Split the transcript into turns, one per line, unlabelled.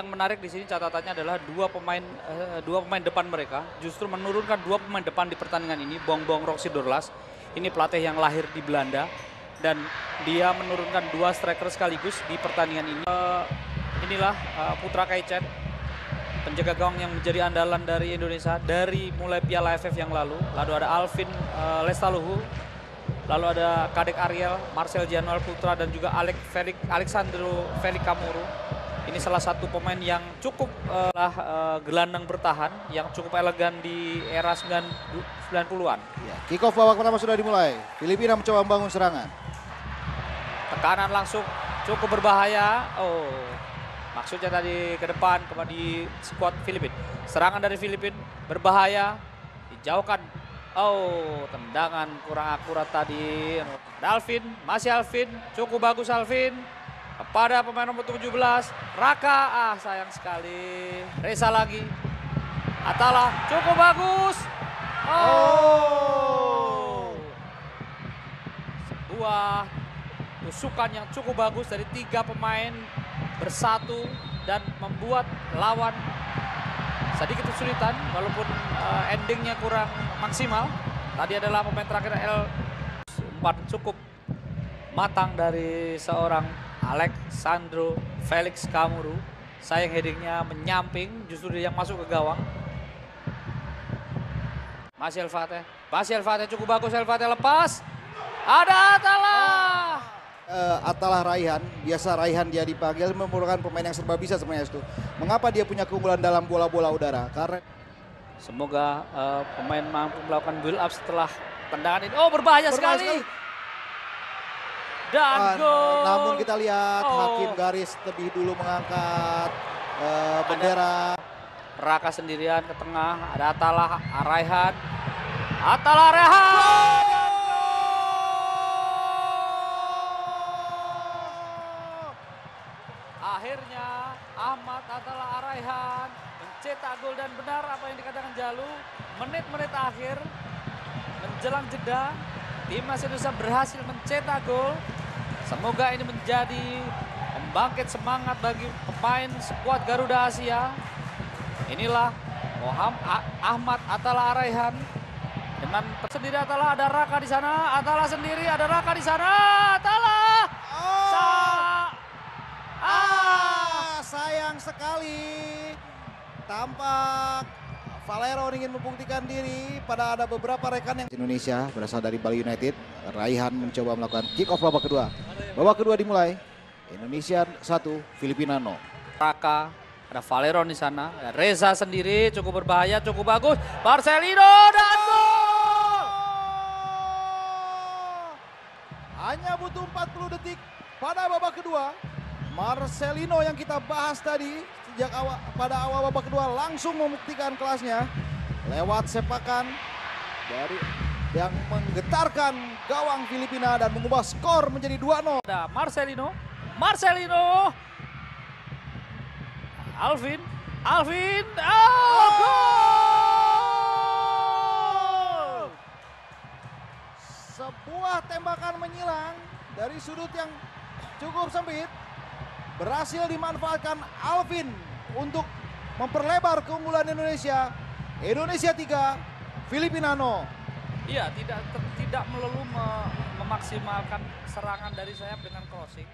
Yang menarik di sini catatannya adalah dua pemain eh, dua pemain depan mereka justru menurunkan dua pemain depan di pertandingan ini, Bong Bong Roxy Dorlas. Ini pelatih yang lahir di Belanda dan dia menurunkan dua striker sekaligus di pertandingan ini. Eh, inilah eh, Putra Kaicen, penjaga gawang yang menjadi andalan dari Indonesia dari mulai Piala AFF yang lalu. Lalu ada Alvin Lestaluhu, lalu ada Kadek Ariel, Marcel Janual Putra dan juga Alex Felix Alexandro Felix Kamuru. Ini salah satu pemain yang cukup lah, eh, gelandang bertahan yang cukup elegan di era 9 90-an.
Ya, kick off babak pertama sudah dimulai. Filipina mencoba membangun serangan.
Tekanan langsung cukup berbahaya. Oh, maksudnya tadi ke depan kepada di squad Filipin. Serangan dari Filipin berbahaya, dijauhkan. Oh, tendangan kurang akurat tadi. Ada Alvin, masih Alvin, cukup bagus Alvin. Kepada pemain nomor 17, Raka. Ah, sayang sekali. Reza lagi. Atala, cukup bagus. Oh. Sebuah tusukan yang cukup bagus dari tiga pemain bersatu dan membuat lawan sedikit kesulitan walaupun uh, endingnya kurang maksimal. Tadi adalah pemain terakhir L umpan cukup matang dari seorang Alexandro Felix Kamuru. Sayang headingnya menyamping justru dia yang masuk ke gawang. Masih El Fateh. Masih El Fateh cukup bagus El Fateh lepas. Ada Atala.
Eh, Atalah Raihan, biasa Raihan dia dipanggil merupakan pemain yang serba bisa sebenarnya itu. Mengapa dia punya keunggulan dalam bola-bola udara? Karena
Semoga eh, pemain mampu melakukan build up setelah tendangan ini. Oh berbahaya,
Berbahaya
sekali.
sekali.
Dan
Ah,
gol.
namun kita lihat
Oh.
hakim garis lebih dulu mengangkat eh, bendera.
Raka sendirian ke tengah. Ada Atala Raihan. Atala Raihan. Akhirnya Ahmad Atala Araihan mencetak gol dan benar apa yang dikatakan Jalu. Menit-menit akhir menjelang jeda timnas Indonesia berhasil mencetak gol. Semoga ini menjadi pembangkit semangat bagi pemain skuad Garuda Asia. Inilah Moham A- Ahmad Atala Araihan dengan sendiri Atala ada Raka di sana, Atala sendiri ada Raka di sana, Atala. Sa ah.
Ah, sayang sekali. Tampak Valero ingin membuktikan diri pada ada beberapa rekan yang Indonesia berasal dari Bali United. Raihan mencoba melakukan kick off babak kedua. Babak kedua dimulai. Indonesia 1, Filipina 0.
Raka, ada Valeron di sana, ada Reza sendiri cukup berbahaya, cukup bagus. Marcelino dan gol.
Hanya butuh 40 detik pada babak kedua. Marcelino yang kita bahas tadi sejak awal pada awal babak kedua langsung membuktikan kelasnya lewat sepakan dari yang menggetarkan gawang Filipina dan mengubah skor menjadi 2-0.
Ada Marcelino, Marcelino, Alvin, Alvin, oh, gol!
Sebuah tembakan menyilang dari sudut yang cukup sempit berhasil dimanfaatkan Alvin untuk memperlebar keunggulan Indonesia. Indonesia 3, Filipina 0.
Iya, tidak tidak melulu me- memaksimalkan serangan dari sayap dengan crossing,